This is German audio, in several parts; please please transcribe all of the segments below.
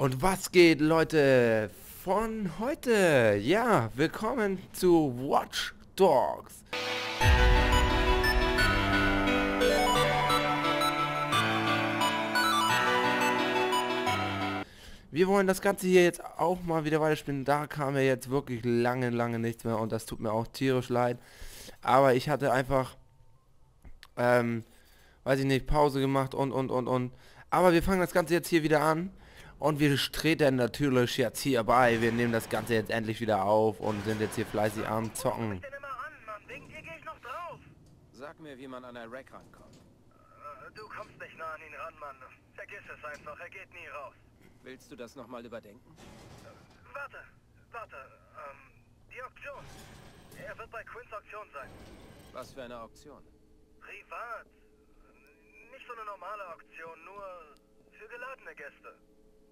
Und was geht, Leute, von heute? Ja, willkommen zu Watch Dogs. Wir wollen das Ganze hier jetzt auch mal wieder weiterspielen. Da kam ja jetzt wirklich lange, lange nichts mehr und das tut mir auch tierisch leid. Aber ich hatte einfach, ähm, weiß ich nicht, Pause gemacht und, und, und, und. Aber wir fangen das Ganze jetzt hier wieder an. Und wir treten natürlich jetzt hier bei. Wir nehmen das Ganze jetzt endlich wieder auf und sind jetzt hier fleißig am Zocken. Sag mir, wie man an ein Rack rankommt. Äh, Du kommst nicht nah an ihn ran, Mann. Vergiss es einfach, er geht nie raus. Willst du das nochmal überdenken? Warte, warte, ähm, die Auktion. Er wird bei Quinns Auktion sein. Was für eine Auktion? Privat. Nicht so eine normale Auktion, nur für geladene Gäste.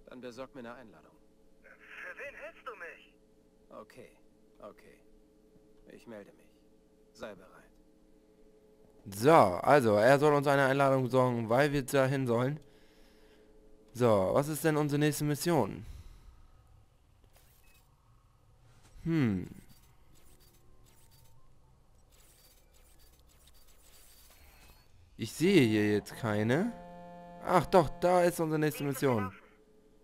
Dann besorg mir eine Einladung. Für wen hältst du mich? Okay, okay. Ich melde mich. Sei bereit. So, also, er soll uns eine Einladung besorgen, weil wir dahin sollen. So, was ist denn unsere nächste Mission? Hm. Ich sehe hier jetzt keine. Ach doch, da ist unsere nächste Mission.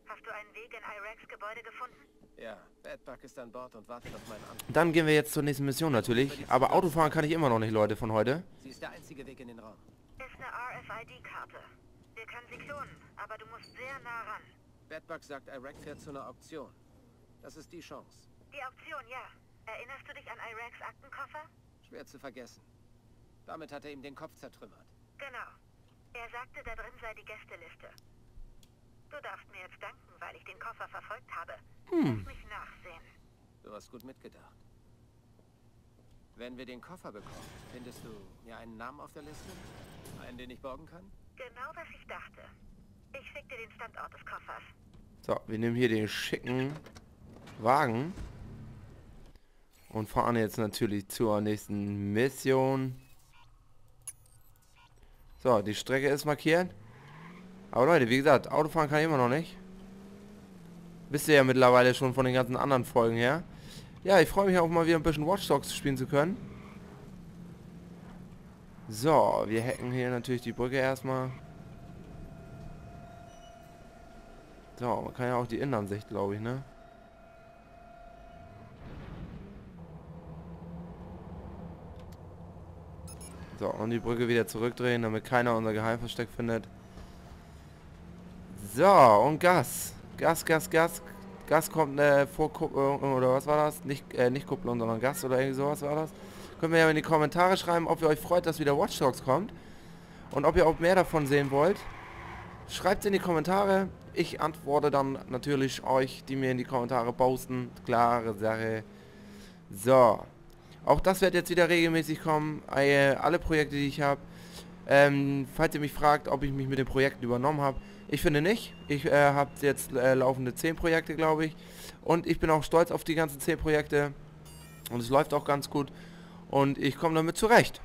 Hast du einen Weg in Iraks Gebäude gefunden? Ja, Badbug ist an Bord und wartet auf meinen Anruf. Dann gehen wir jetzt zur nächsten Mission natürlich. Aber Autofahren kann ich immer noch nicht, Leute, von heute. Sie ist der einzige Weg in den Raum. Ist eine RFID-Karte. Wir können sie klonen, aber du musst sehr nah ran. Badbug sagt, Iraq fährt zu einer Auktion. Das ist die Chance. Die Auktion, ja. Erinnerst du dich an Iraks Aktenkoffer? Schwer zu vergessen. Damit hat er ihm den Kopf zertrümmert. Genau. Er sagte, da drin sei die Gästeliste. Du darfst mir jetzt danken, weil ich den Koffer verfolgt habe. Lass mich nachsehen. Du hast gut mitgedacht. Wenn wir den Koffer bekommen, findest du mir einen Namen auf der Liste? Einen, den ich borgen kann? Genau, was ich dachte. Ich schick dir den Standort des Koffers. So, wir nehmen hier den schicken Wagen. Und fahren jetzt natürlich zur nächsten Mission. So, die Strecke ist markiert. Aber Leute, wie gesagt, Autofahren kann ich immer noch nicht. Wisst ihr ja mittlerweile schon von den ganzen anderen Folgen her. Ja, ich freue mich auch mal wieder ein bisschen Watch Dogs spielen zu können. So, wir hacken hier natürlich die Brücke erstmal. So, man kann ja auch die Innenansicht, glaube ich, ne? So, und die Brücke wieder zurückdrehen, damit keiner unser Geheimversteck findet. So, und Gas. Gas, Gas, Gas. Gas kommt äh, vor oder was war das? Nicht, äh, nicht Kupplung, sondern Gas oder irgendwie sowas war das. Könnt ihr ja in die Kommentare schreiben, ob ihr euch freut, dass wieder Watch Dogs kommt. Und ob ihr auch mehr davon sehen wollt. Schreibt in die Kommentare. Ich antworte dann natürlich euch, die mir in die Kommentare posten. Klare Sache. So. Auch das wird jetzt wieder regelmäßig kommen. Äh, alle Projekte, die ich habe. Ähm, falls ihr mich fragt, ob ich mich mit den Projekten übernommen habe. Ich finde nicht. Ich äh, habe jetzt äh, laufende 10 Projekte, glaube ich. Und ich bin auch stolz auf die ganzen 10 Projekte. Und es läuft auch ganz gut. Und ich komme damit zurecht.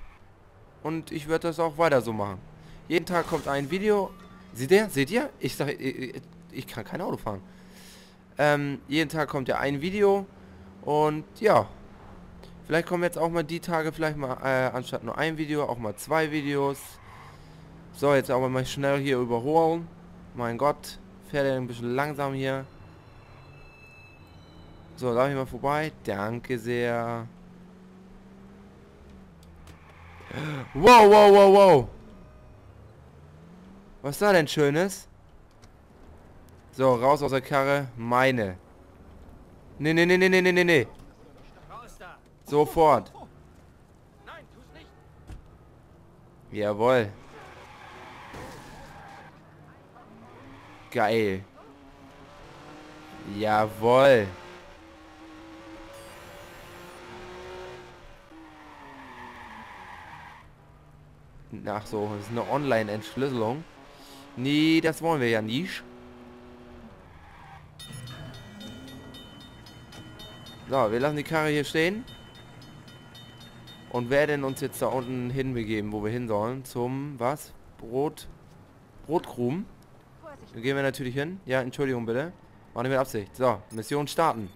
Und ich werde das auch weiter so machen. Jeden Tag kommt ein Video. Seht ihr? Seht ihr? Ich sage, ich, ich kann kein Auto fahren. Ähm, jeden Tag kommt ja ein Video. Und ja. Vielleicht kommen jetzt auch mal die Tage vielleicht mal äh, anstatt nur ein Video auch mal zwei Videos. So, jetzt aber mal schnell hier überholen. Mein Gott, fährt er ein bisschen langsam hier. So, darf ich mal vorbei? Danke sehr. Wow, wow, wow, wow. Was da denn Schönes? So, raus aus der Karre. Meine. Nee, nee, nee, nee, nee, nee, nee! Sofort. Nein, tu's nicht! Jawohl. Geil. Jawohl. Ach so, das ist eine Online-Entschlüsselung. Nee, das wollen wir ja nicht. So, wir lassen die Karre hier stehen. Und werden uns jetzt da unten hinbegeben, wo wir hin sollen. Zum, was? Brot... Brotkrumen. Da gehen wir natürlich hin. Ja, Entschuldigung bitte. War nicht mit Absicht. So, Mission starten.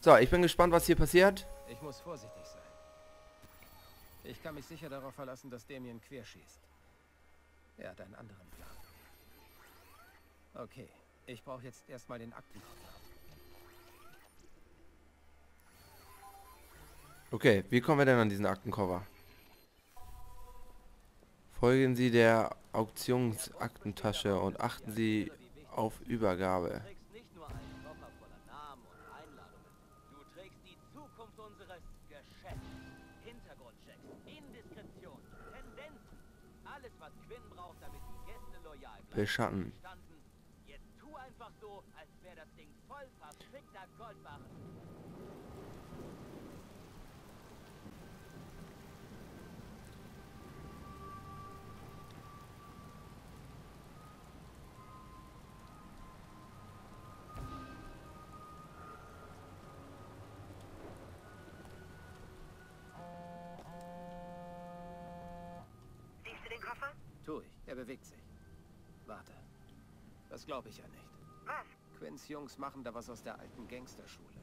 So, ich bin gespannt, was hier passiert. Ich muss vorsichtig sein. Ich kann mich sicher darauf verlassen, dass Damien querschießt. Er hat einen anderen Plan. Okay, ich brauche jetzt erstmal den Aktenkoffer. Okay, wie kommen wir denn an diesen Aktenkoffer? Folgen Sie der Auktionsaktentasche und achten Sie auf Übergabe. Beschatten. Jetzt tu einfach so, als wäre das Ding voll verfickter Goldbarren. Koffer? Tu ich. Er bewegt sich. Warte. Das glaube ich ja nicht. Was? Quinns Jungs machen da was aus der alten Gangsterschule.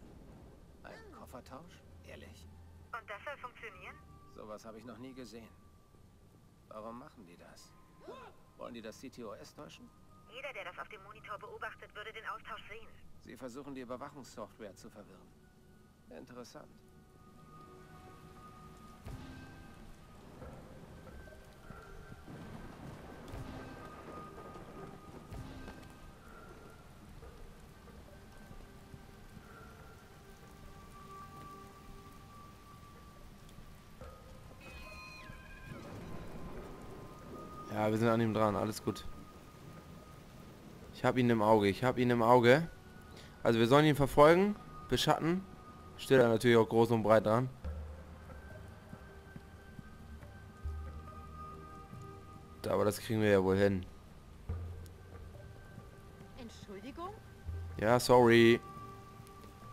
Ein Koffertausch? Ehrlich? Und das soll funktionieren? Sowas habe ich noch nie gesehen. Warum machen die das? Wollen die das CTOS täuschen? Jeder, der das auf dem Monitor beobachtet, würde den Austausch sehen. Sie versuchen die Überwachungssoftware zu verwirren. Interessant. Ja, wir sind an ihm dran, alles gut. Ich habe ihn im Auge, ich habe ihn im Auge. Also wir sollen ihn verfolgen, beschatten. Steht er natürlich auch groß und breit dran. Da, Aber das kriegen wir ja wohl hin. Entschuldigung? Ja, sorry.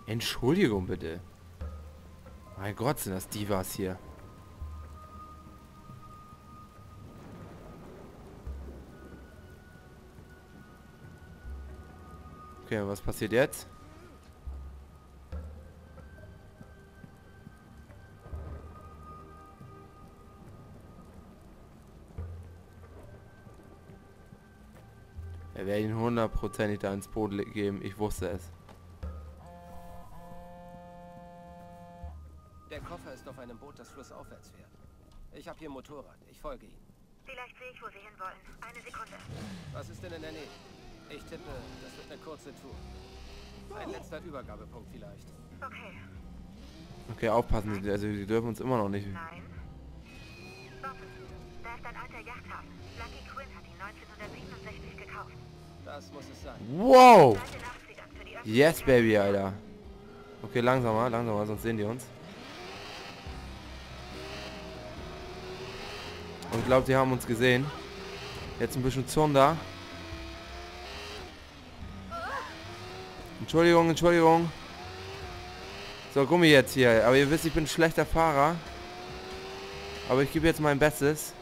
Entschuldigung bitte. Mein Gott, sind das Divas hier. Okay, was passiert jetzt? Er werde ihn hundertprozentig da ins Boot geben. Ich wusste es. Der Koffer ist auf einem Boot, das flussaufwärts fährt. Ich habe hier ein Motorrad. Ich folge Ihnen. Vielleicht sehe ich, wo Sie hinwollen. Eine Sekunde. Was ist denn in der Nähe? Ich tippe, das wird eine kurze Tour. Ein letzter Übergabepunkt vielleicht. Okay. Okay, aufpassen. Sie, also, sie dürfen uns immer noch nicht. Nein. Warte. Da ist ein alter Yachthafen. Lucky Quinn hat ihn 1967 gekauft. Das muss es sein. Wow! Seit den 80ern für die. Yes. Baby, Alter. Okay, langsamer, langsamer, sonst sehen die uns. Und ich glaube, die haben uns gesehen. Jetzt ein bisschen Zunder. Entschuldigung, Entschuldigung. So, Gummi jetzt hier. Aber ihr wisst, ich bin ein schlechter Fahrer. Aber ich gebe jetzt mein Bestes.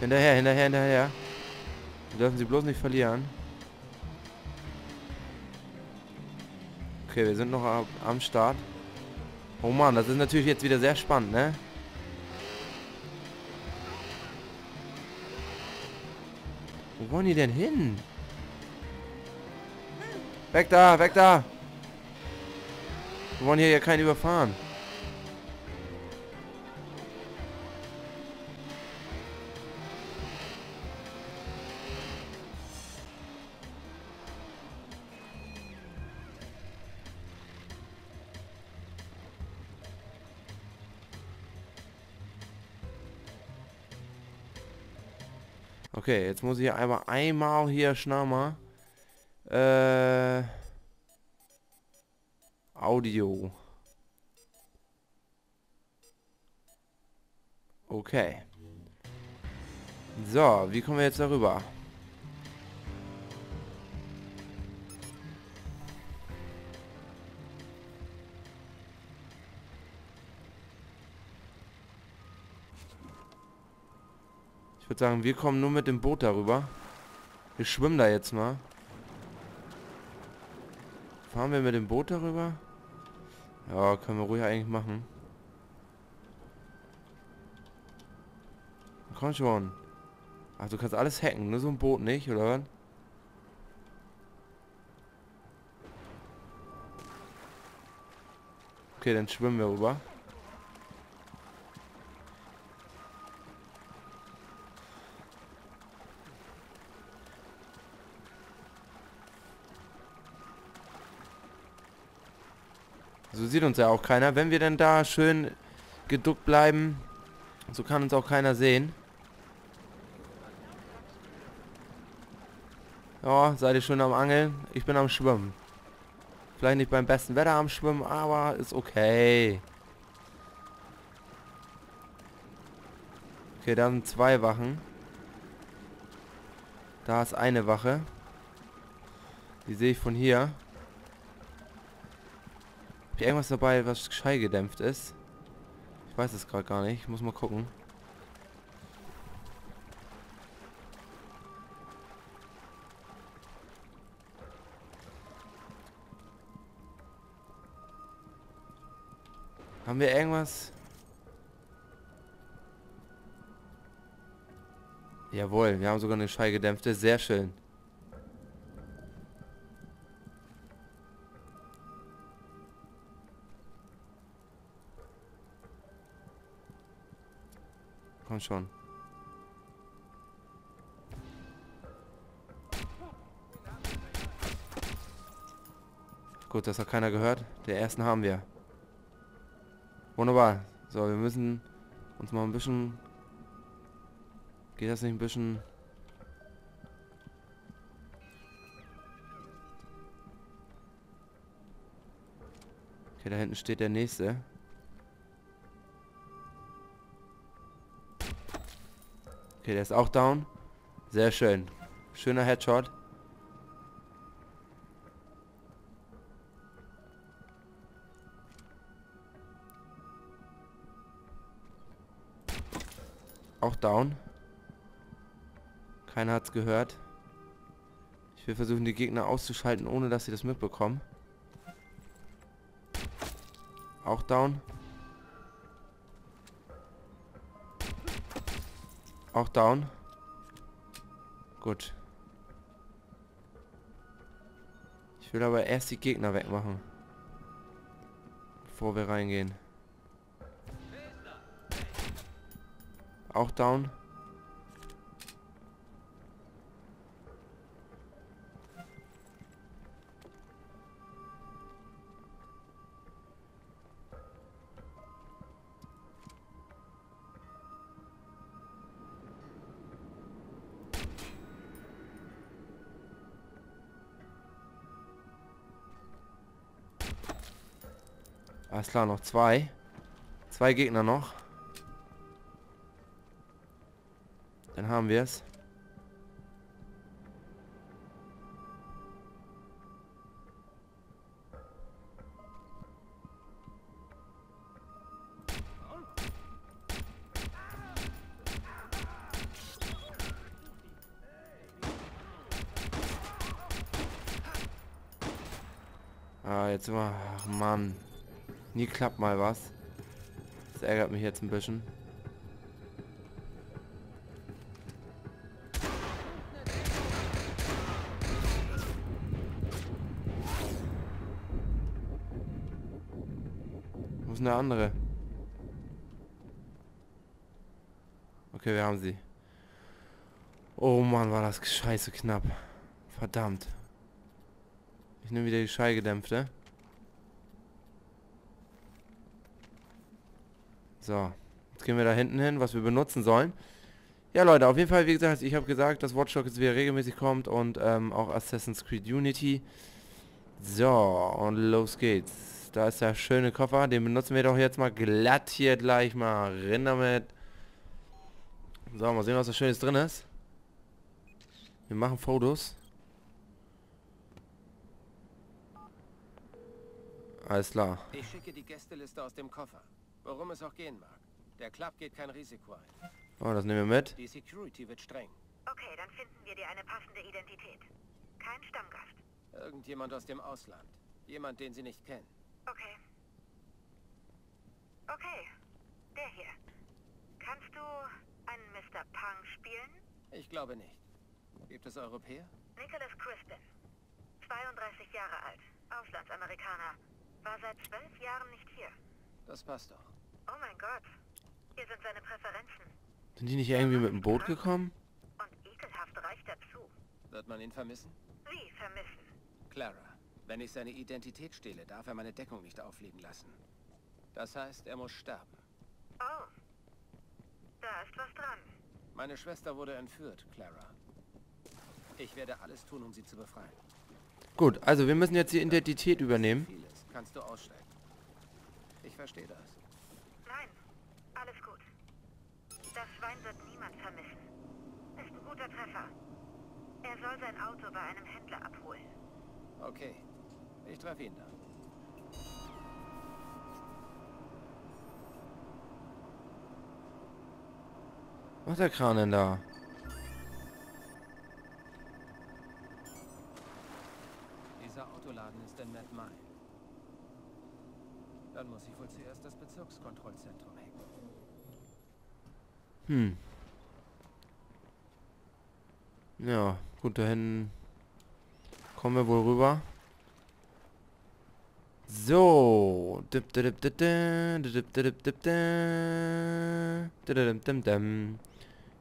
Hinterher, hinterher, hinterher. Wir dürfen sie bloß nicht verlieren. Okay, wir sind noch am- Start. Oh Mann, das ist natürlich jetzt wieder sehr spannend, ne? Wo wollen die denn hin? Weg da, weg da! Wir wollen hier ja keinen überfahren. Okay, jetzt muss ich einmal einmal hier Schnaumer. Äh, Audio. Okay. So, wie kommen wir jetzt darüber? Ich würde sagen, wir kommen nur mit dem Boot darüber. Wir schwimmen da jetzt mal. Fahren wir mit dem Boot darüber? Ja, können wir ruhig eigentlich machen. Komm schon. Ach, du kannst alles hacken, nur so ein Boot nicht, oder was? Okay, dann schwimmen wir rüber. So sieht uns ja auch keiner. Wenn wir denn da schön geduckt bleiben, so kann uns auch keiner sehen. Ja, seid ihr schon am Angeln? Ich bin am Schwimmen. Vielleicht nicht beim besten Wetter am Schwimmen, aber ist okay. Okay, da sind zwei Wachen. Da ist eine Wache. Die sehe ich von hier. Habt ihr irgendwas dabei, was schallgedämpft ist? Ich weiß es gerade gar nicht. Ich muss mal gucken. Haben wir irgendwas? Jawohl, wir haben sogar eine schallgedämpfte. Sehr schön. Komm schon. Gut, das hat keiner gehört. Der ersten haben wir. Wunderbar. So, wir müssen uns mal ein bisschen... Geht das nicht ein bisschen... Okay, da hinten steht der nächste. Okay, der ist auch down. Sehr schön. Schöner Headshot. Auch down. Keiner hat's gehört. Ich will versuchen, die Gegner auszuschalten, ohne dass sie das mitbekommen. Auch down. Auch down. Gut. Ich will aber erst die Gegner wegmachen. Bevor wir reingehen. Auch down. Alles klar, noch zwei. Zwei Gegner noch. Dann haben wir es. Ah, jetzt immer... Ach, Mann. Nie klappt mal was. Das ärgert mich jetzt ein bisschen. Wo ist denn der andere? Okay, wir haben sie. Oh Mann, war das scheiße knapp. Verdammt. Ich nehme wieder die Schallgedämpfte. So, jetzt gehen wir da hinten hin, was wir benutzen sollen. Ja Leute, auf jeden Fall, wie gesagt, ich habe gesagt, dass Watch Dogs jetzt wieder regelmäßig kommt und ähm, auch Assassin's Creed Unity. So, und los geht's. Da ist der schöne Koffer, den benutzen wir doch jetzt mal glatt hier gleich mal rein damit. So, mal sehen, was da Schönes drin ist. Wir machen Fotos. Alles klar. Ich schicke die Gästeliste aus dem Koffer. Worum es auch gehen mag. Der Club geht kein Risiko ein. Oh, das nehmen wir mit. Die Security wird streng. Okay, dann finden wir dir eine passende Identität. Kein Stammgast. Irgendjemand aus dem Ausland. Jemand, den Sie nicht kennen. Okay. Okay, der hier. Kannst du einen Mr. Punk spielen? Ich glaube nicht. Gibt es Europäer? Nicholas Crispin. 32 Jahre alt. Auslandsamerikaner. War seit zwölf Jahren nicht hier. Das passt doch. Oh mein Gott. Hier sind seine Präferenzen. Sind die nicht irgendwie mit dem Boot gekommen? Und ekelhaft reich dazu. Wird man ihn vermissen? Wie vermissen? Clara, wenn ich seine Identität stehle, darf er meine Deckung nicht aufliegen lassen. Das heißt, er muss sterben. Oh. Da ist was dran. Meine Schwester wurde entführt, Clara. Ich werde alles tun, um sie zu befreien. Gut, also wir müssen jetzt die Identität übernehmen. Kannst du aussteigen. Ich verstehe das. Nein, alles gut. Das Schwein wird niemand vermissen. Ist ein guter Treffer. Er soll sein Auto bei einem Händler abholen. Okay, ich treffe ihn dann. Was ist der Kran denn da? muss ich wohl zuerst das Bezirkskontrollzentrum hacken. Hm. Ja, gut, dahin kommen wir wohl rüber. So.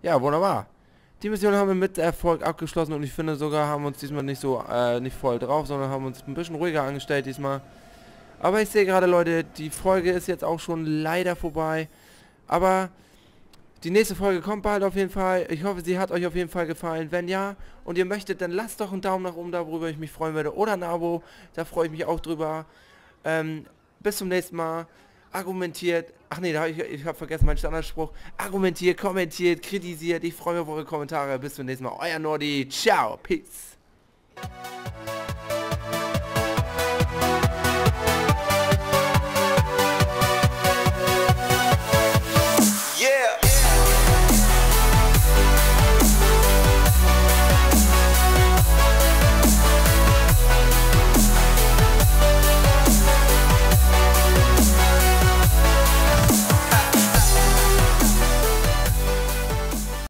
Ja, wunderbar. Die Mission haben wir mit Erfolg abgeschlossen und ich finde sogar haben wir uns diesmal nicht so äh, nicht voll drauf, sondern haben uns ein bisschen ruhiger angestellt diesmal. Aber ich sehe gerade, Leute, die Folge ist jetzt auch schon leider vorbei. Aber die nächste Folge kommt bald auf jeden Fall. Ich hoffe, sie hat euch auf jeden Fall gefallen. Wenn ja und ihr möchtet, dann lasst doch einen Daumen nach oben da, worüber ich mich freuen würde. Oder ein Abo, da freue ich mich auch drüber. Ähm, bis zum nächsten Mal. Argumentiert. Ach nee, da hab ich, ich habe vergessen meinen Standardspruch. Argumentiert, kommentiert, kritisiert. Ich freue mich auf eure Kommentare. Bis zum nächsten Mal. Euer Nordi. Ciao. Peace.